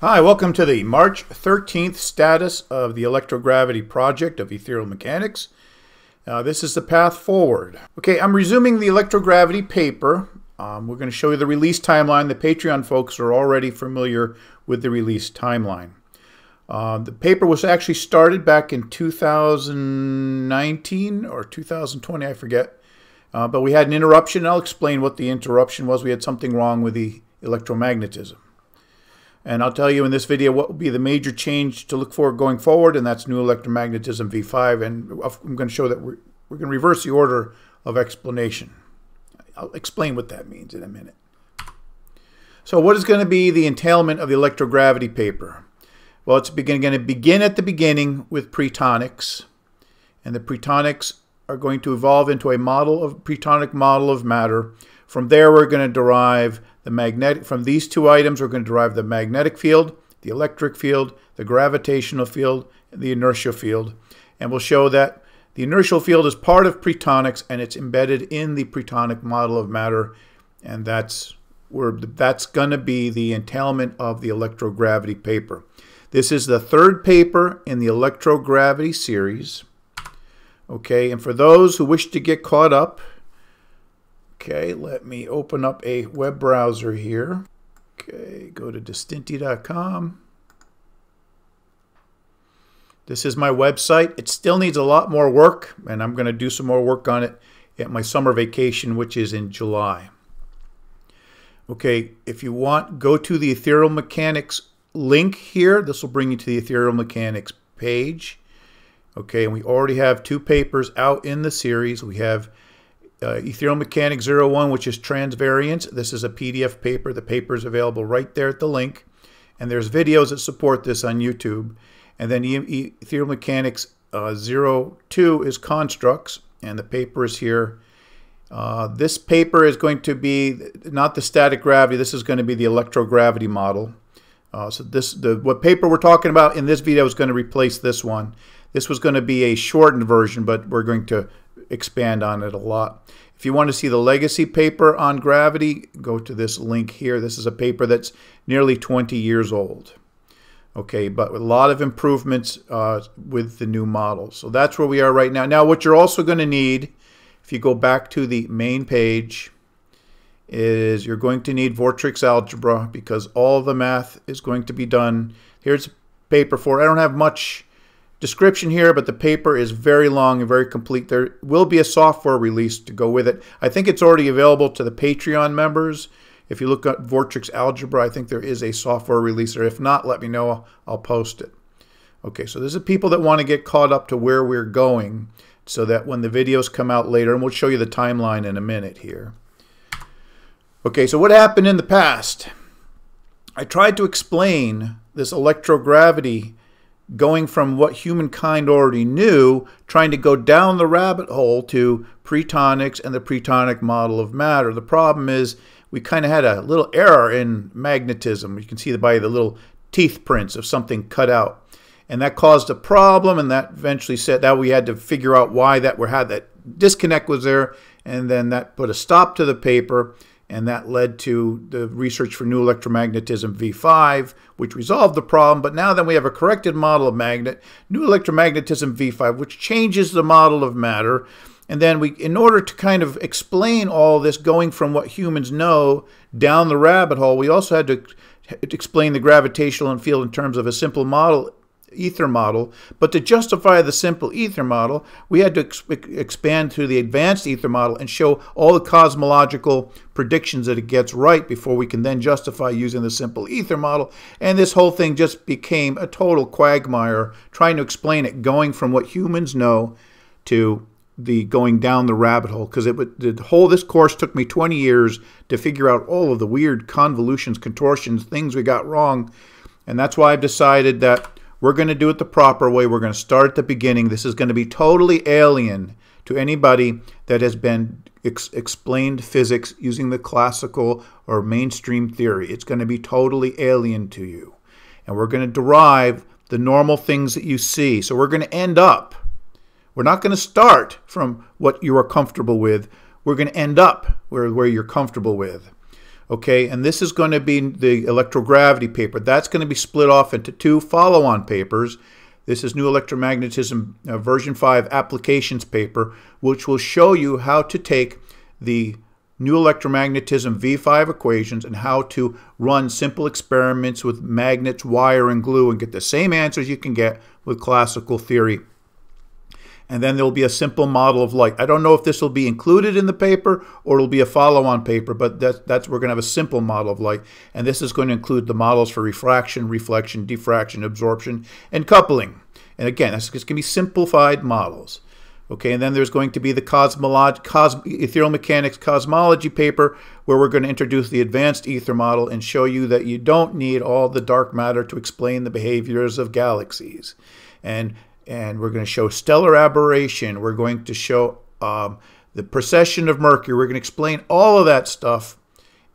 Hi, welcome to the March 13th status of the electrogravity project of ethereal mechanics. Uh, this is the path forward. Okay, I'm resuming the electrogravity paper. Um, we're going to show you the release timeline. The Patreon folks are already familiar with the release timeline. Uh, the paper was actually started back in 2019 or 2020, I forget. Uh, but we had an interruption. I'll explain what the interruption was. We had something wrong with the electromagnetism. And I'll tell you in this video what will be the major change to look for going forward, and that's new electromagnetism V5. And I'm going to show that we're, we're going to reverse the order of explanation. I'll explain what that means in a minute. So what is going to be the entailment of the electrogravity paper? Well, it's going to begin at the beginning with pretonics. And the pretonics are going to evolve into a model of pretonic model of matter. From there, we're going to derive the magnetic, from these two items, we're going to derive the magnetic field, the electric field, the gravitational field, and the inertial field. And we'll show that the inertial field is part of pretonics and it's embedded in the pretonic model of matter. And that's where that's going to be the entailment of the electrogravity paper. This is the third paper in the electrogravity series. Okay, and for those who wish to get caught up, Okay, let me open up a web browser here. Okay, go to distinti.com. This is my website. It still needs a lot more work, and I'm going to do some more work on it at my summer vacation, which is in July. Okay, if you want, go to the Ethereal Mechanics link here. This will bring you to the Ethereal Mechanics page. Okay, and we already have two papers out in the series. We have uh, Ethereal Mechanics 01, which is transvariance. This is a PDF paper. The paper is available right there at the link. And there's videos that support this on YouTube. And then Ethereal Mechanics uh, 02 is constructs, and the paper is here. Uh, this paper is going to be not the static gravity. This is going to be the electrogravity model. Uh, so this the what paper we're talking about in this video is going to replace this one. This was going to be a shortened version, but we're going to expand on it a lot. If you want to see the legacy paper on gravity, go to this link here. This is a paper that's nearly 20 years old. Okay, but a lot of improvements uh, with the new model. So that's where we are right now. Now, what you're also going to need, if you go back to the main page, is you're going to need Vortrix algebra because all the math is going to be done. Here's paper four. I don't have much description here, but the paper is very long and very complete. There will be a software release to go with it. I think it's already available to the Patreon members. If you look at Vortrix Algebra, I think there is a software release. Or if not, let me know. I'll post it. Okay, so there's are people that want to get caught up to where we're going so that when the videos come out later, and we'll show you the timeline in a minute here. Okay, so what happened in the past? I tried to explain this electrogravity going from what humankind already knew, trying to go down the rabbit hole to pretonics and the pretonic model of matter. The problem is we kind of had a little error in magnetism. You can see by the little teeth prints of something cut out. And that caused a problem, and that eventually said that we had to figure out why that we had that disconnect was there, and then that put a stop to the paper and that led to the research for new electromagnetism V5, which resolved the problem. But now then we have a corrected model of magnet, new electromagnetism V5, which changes the model of matter. And then we, in order to kind of explain all this, going from what humans know down the rabbit hole, we also had to explain the gravitational field in terms of a simple model ether model. But to justify the simple ether model, we had to ex expand to the advanced ether model and show all the cosmological predictions that it gets right before we can then justify using the simple ether model. And this whole thing just became a total quagmire trying to explain it going from what humans know to the going down the rabbit hole because it would the whole this course took me 20 years to figure out all of the weird convolutions contortions things we got wrong and that's why i've decided that we're going to do it the proper way. We're going to start at the beginning. This is going to be totally alien to anybody that has been ex explained physics using the classical or mainstream theory. It's going to be totally alien to you. And we're going to derive the normal things that you see. So we're going to end up, we're not going to start from what you are comfortable with. We're going to end up where, where you're comfortable with. Okay, and this is going to be the electrogravity paper. That's going to be split off into two follow-on papers. This is New Electromagnetism uh, version 5 applications paper, which will show you how to take the new electromagnetism V5 equations and how to run simple experiments with magnets, wire, and glue and get the same answers you can get with classical theory. And then there will be a simple model of light. I don't know if this will be included in the paper or it'll be a follow-on paper, but that's, that's we're going to have a simple model of light. And this is going to include the models for refraction, reflection, diffraction, absorption, and coupling. And again, it's going to be simplified models. Okay, and then there's going to be the cosmolog cos ethereal mechanics cosmology paper where we're going to introduce the advanced ether model and show you that you don't need all the dark matter to explain the behaviors of galaxies. And, and we're going to show stellar aberration. We're going to show um, the precession of Mercury. We're going to explain all of that stuff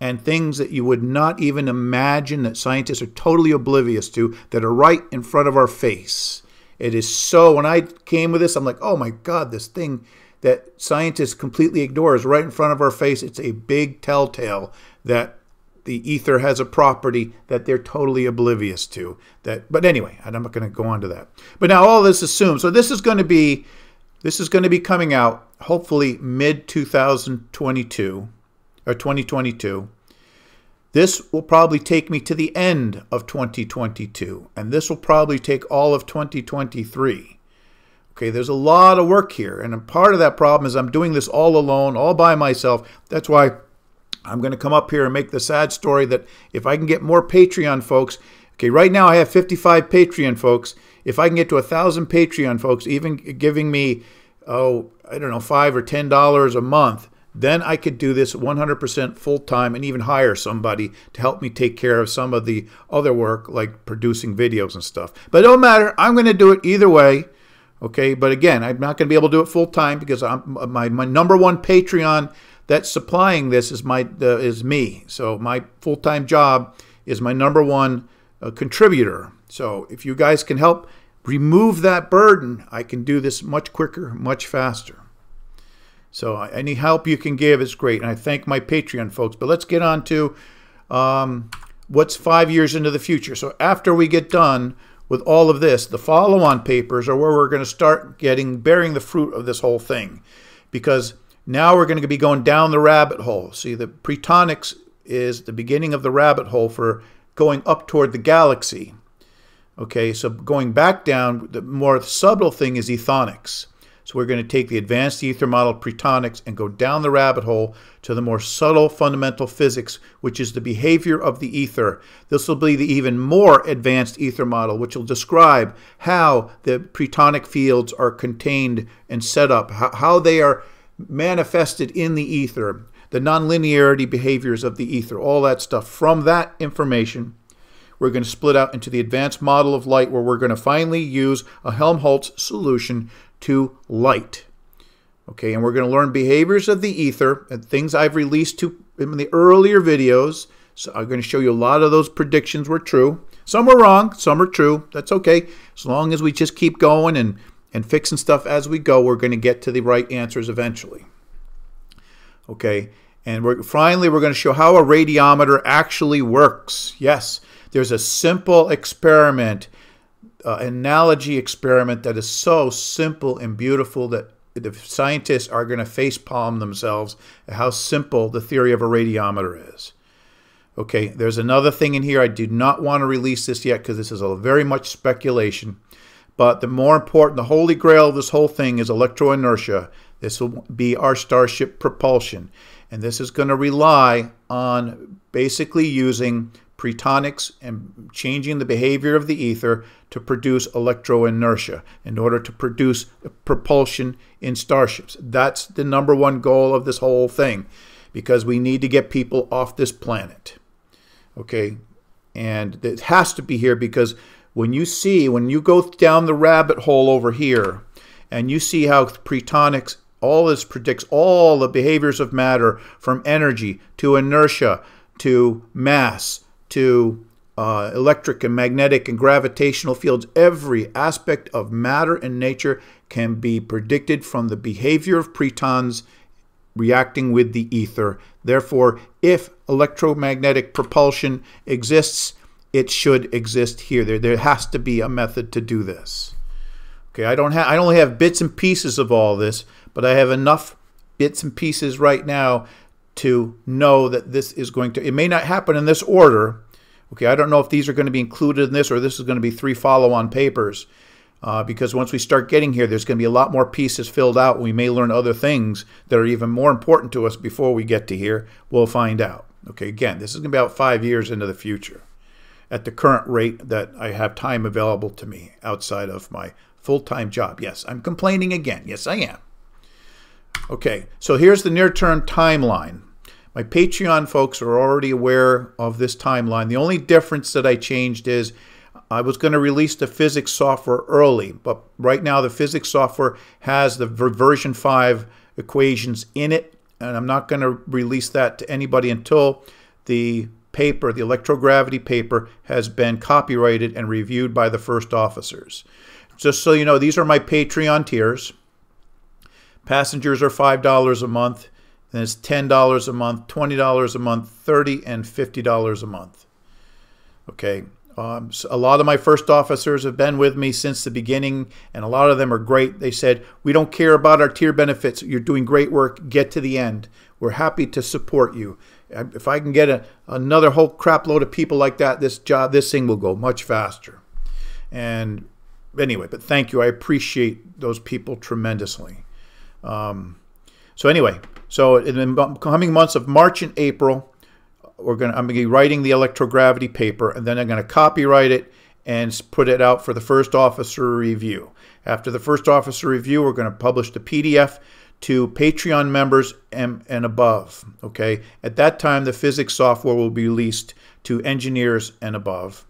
and things that you would not even imagine that scientists are totally oblivious to that are right in front of our face. It is so, when I came with this, I'm like, oh my God, this thing that scientists completely ignore is right in front of our face. It's a big telltale that the ether has a property that they're totally oblivious to. That, but anyway, I'm not going to go on to that. But now all this assumes, so this is going to be, this is going to be coming out hopefully mid 2022 or 2022. This will probably take me to the end of 2022, and this will probably take all of 2023. Okay, there's a lot of work here, and part of that problem is I'm doing this all alone, all by myself. That's why I'm going to come up here and make the sad story that if I can get more Patreon folks, okay, right now I have 55 Patreon folks. If I can get to a thousand Patreon folks, even giving me, oh, I don't know, five or ten dollars a month, then I could do this 100% full time and even hire somebody to help me take care of some of the other work, like producing videos and stuff. But it don't matter. I'm going to do it either way. Okay. But again, I'm not going to be able to do it full time because I'm, my, my number one Patreon that's supplying this is my uh, is me. So my full time job is my number one uh, contributor. So if you guys can help remove that burden, I can do this much quicker, much faster. So any help you can give is great. And I thank my Patreon folks. But let's get on to um, what's five years into the future. So after we get done with all of this, the follow-on papers are where we're going to start getting, bearing the fruit of this whole thing. Because now we're going to be going down the rabbit hole. See, the pretonics is the beginning of the rabbit hole for going up toward the galaxy. Okay, so going back down, the more subtle thing is ethonics. So we're going to take the advanced ether model pretonics and go down the rabbit hole to the more subtle fundamental physics, which is the behavior of the ether. This will be the even more advanced ether model, which will describe how the pretonic fields are contained and set up, how they are manifested in the ether, the nonlinearity behaviors of the ether, all that stuff. From that information, we're going to split out into the advanced model of light where we're going to finally use a Helmholtz solution to light. Okay, and we're going to learn behaviors of the ether and things I've released to in the earlier videos. So I'm going to show you a lot of those predictions were true. Some were wrong, some are true. That's okay. As long as we just keep going and, and fixing stuff as we go, we're going to get to the right answers eventually. Okay, and we're, finally we're going to show how a radiometer actually works. Yes, there's a simple experiment uh, analogy experiment that is so simple and beautiful that the scientists are going to face palm themselves at how simple the theory of a radiometer is. Okay, there's another thing in here. I do not want to release this yet because this is a very much speculation. But the more important, the holy grail of this whole thing is electroinertia. This will be our Starship propulsion. And this is going to rely on basically using pretonics and changing the behavior of the ether to produce electroinertia in order to produce propulsion in starships. That's the number one goal of this whole thing because we need to get people off this planet. Okay? And it has to be here because when you see, when you go down the rabbit hole over here and you see how pretonics, all this predicts all the behaviors of matter from energy to inertia to mass to uh, electric and magnetic and gravitational fields, every aspect of matter and nature can be predicted from the behavior of pretons reacting with the ether. Therefore, if electromagnetic propulsion exists, it should exist here. There, there has to be a method to do this. Okay, I don't have I only have bits and pieces of all this, but I have enough bits and pieces right now to know that this is going to it may not happen in this order. Okay, I don't know if these are going to be included in this or this is going to be three follow-on papers. Uh, because once we start getting here, there's going to be a lot more pieces filled out. We may learn other things that are even more important to us before we get to here. We'll find out. Okay, again, this is going to be about five years into the future at the current rate that I have time available to me outside of my full-time job. Yes, I'm complaining again. Yes, I am. Okay, so here's the near-term timeline. My Patreon folks are already aware of this timeline. The only difference that I changed is I was going to release the physics software early, but right now the physics software has the version 5 equations in it, and I'm not going to release that to anybody until the paper, the electrogravity paper, has been copyrighted and reviewed by the first officers. Just so you know, these are my Patreon tiers. Passengers are $5 a month, then it's $10 a month, $20 a month, 30 and $50 a month. Okay, um, so a lot of my first officers have been with me since the beginning, and a lot of them are great. They said, We don't care about our tier benefits. You're doing great work. Get to the end. We're happy to support you. If I can get a, another whole crap load of people like that, this job, this thing will go much faster. And anyway, but thank you. I appreciate those people tremendously. Um, so anyway, so in the coming months of March and April, we're going to, I'm going to be writing the electrogravity paper, and then I'm going to copyright it and put it out for the first officer review. After the first officer review, we're going to publish the PDF to Patreon members and, and above. Okay, at that time, the physics software will be released to engineers and above.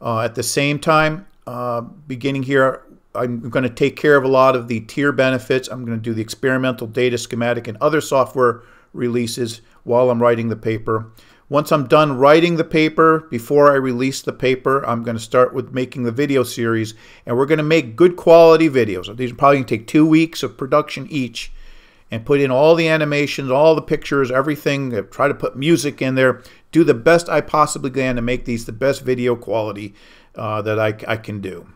Uh, at the same time, uh, beginning here, I'm going to take care of a lot of the tier benefits. I'm going to do the experimental data schematic and other software releases while I'm writing the paper. Once I'm done writing the paper, before I release the paper, I'm going to start with making the video series, and we're going to make good quality videos. These are probably going to take two weeks of production each, and put in all the animations, all the pictures, everything. Try to put music in there. Do the best I possibly can to make these the best video quality uh, that I, I can do.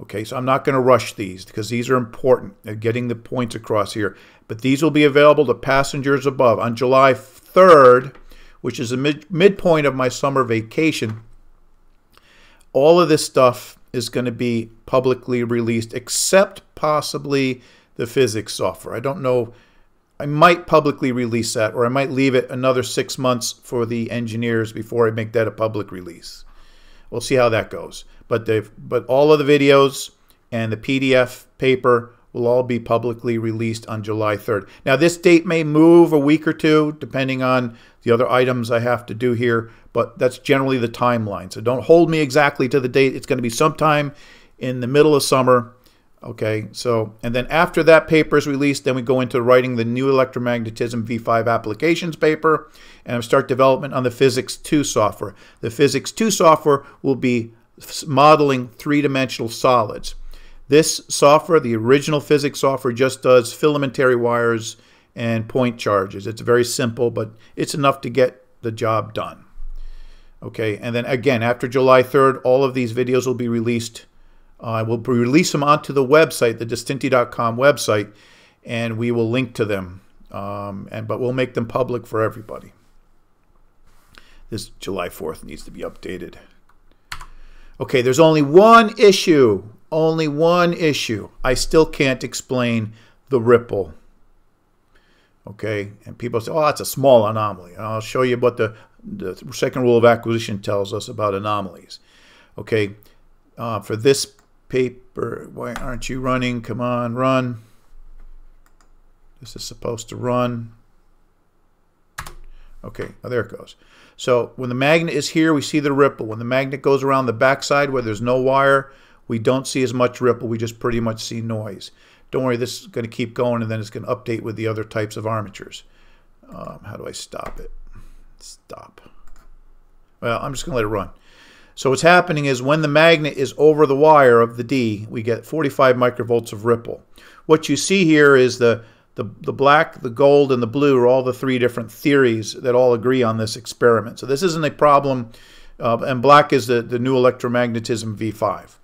Okay, so I'm not going to rush these because these are important getting the points across here. But these will be available to passengers above on July 3rd, which is the mid midpoint of my summer vacation. All of this stuff is going to be publicly released, except possibly the physics software. I don't know. I might publicly release that, or I might leave it another six months for the engineers before I make that a public release. We'll see how that goes. But they've but all of the videos and the PDF paper will all be publicly released on July 3rd. Now this date may move a week or two depending on the other items I have to do here, but that's generally the timeline. So don't hold me exactly to the date. It's going to be sometime in the middle of summer. Okay, so, and then after that paper is released, then we go into writing the new electromagnetism V5 applications paper and start development on the Physics 2 software. The Physics 2 software will be modeling three-dimensional solids. This software, the original physics software, just does filamentary wires and point charges. It's very simple, but it's enough to get the job done. Okay, and then again, after July 3rd, all of these videos will be released. I uh, will release them onto the website, the distinti.com website, and we will link to them. Um, and But we'll make them public for everybody. This July 4th needs to be updated. Okay, there's only one issue. Only one issue. I still can't explain the ripple. Okay, and people say, oh, that's a small anomaly. And I'll show you what the, the second rule of acquisition tells us about anomalies. Okay, uh, for this paper, why aren't you running? Come on, run. This is supposed to run. Okay, oh, there it goes. So when the magnet is here, we see the ripple. When the magnet goes around the backside where there's no wire, we don't see as much ripple. We just pretty much see noise. Don't worry, this is going to keep going and then it's going to update with the other types of armatures. Um, how do I stop it? Stop. Well, I'm just going to let it run. So what's happening is when the magnet is over the wire of the D, we get 45 microvolts of ripple. What you see here is the, the, the black, the gold, and the blue are all the three different theories that all agree on this experiment. So this isn't a problem, uh, and black is the, the new electromagnetism V5.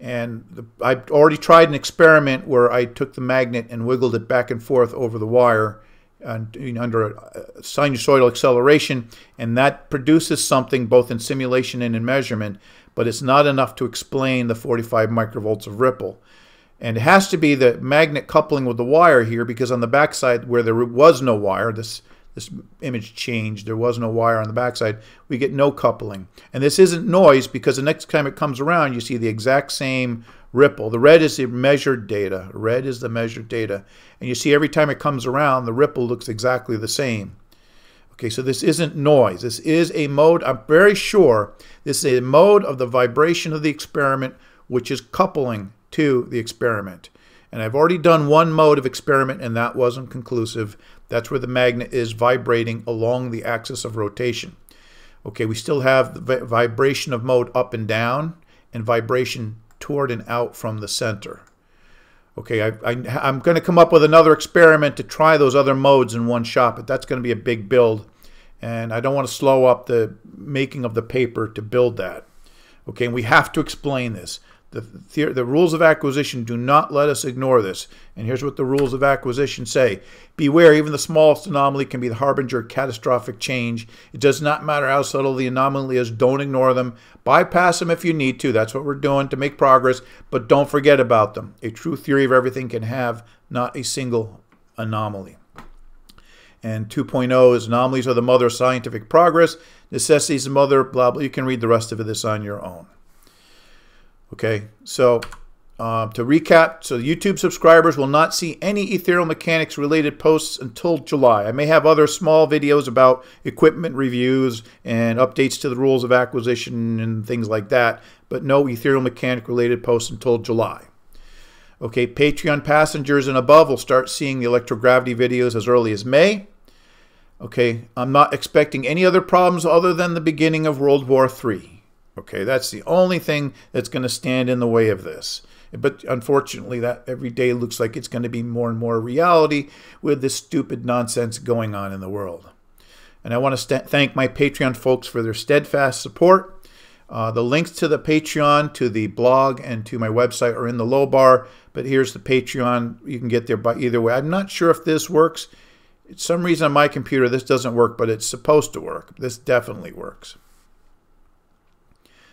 And the, I already tried an experiment where I took the magnet and wiggled it back and forth over the wire and, you know, under a sinusoidal acceleration, and that produces something both in simulation and in measurement, but it's not enough to explain the 45 microvolts of ripple. And it has to be the magnet coupling with the wire here because on the backside where there was no wire, this this image changed, there was no wire on the backside, we get no coupling. And this isn't noise because the next time it comes around, you see the exact same ripple. The red is the measured data. Red is the measured data. And you see every time it comes around, the ripple looks exactly the same. Okay, so this isn't noise. This is a mode, I'm very sure, this is a mode of the vibration of the experiment, which is coupling to the experiment. And I've already done one mode of experiment and that wasn't conclusive. That's where the magnet is vibrating along the axis of rotation. Okay, we still have the vibration of mode up and down and vibration toward and out from the center. Okay, I, I'm going to come up with another experiment to try those other modes in one shot, but that's going to be a big build. And I don't want to slow up the making of the paper to build that. Okay, and we have to explain this. The, the, the, rules of acquisition do not let us ignore this. And here's what the rules of acquisition say Beware, even the smallest anomaly can be the harbinger of catastrophic change. It does not matter how subtle the anomaly is, don't ignore them. Bypass them if you need to. That's what we're doing to make progress, but don't forget about them. A true theory of everything can have not a single anomaly. And 2.0 is anomalies are the mother of scientific progress. Necessity is the mother, blah, blah. You can read the rest of this on your own. Okay, so uh, to recap, so YouTube subscribers will not see any ethereal mechanics related posts until July. I may have other small videos about equipment reviews and updates to the rules of acquisition and things like that, but no ethereal mechanic related posts until July. Okay, Patreon passengers and above will start seeing the electrogravity videos as early as May. Okay, I'm not expecting any other problems other than the beginning of World War III. Okay, that's the only thing that's going to stand in the way of this. But unfortunately, that every day looks like it's going to be more and more reality with this stupid nonsense going on in the world. And I want to thank my Patreon folks for their steadfast support. Uh, the links to the Patreon, to the blog, and to my website are in the low bar. But here's the Patreon. You can get there by either way. I'm not sure if this works. For some reason on my computer this doesn't work, but it's supposed to work. This definitely works.